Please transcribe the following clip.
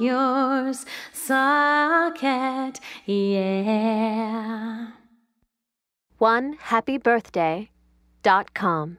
yours socket, yeah. One happy birthday dot com.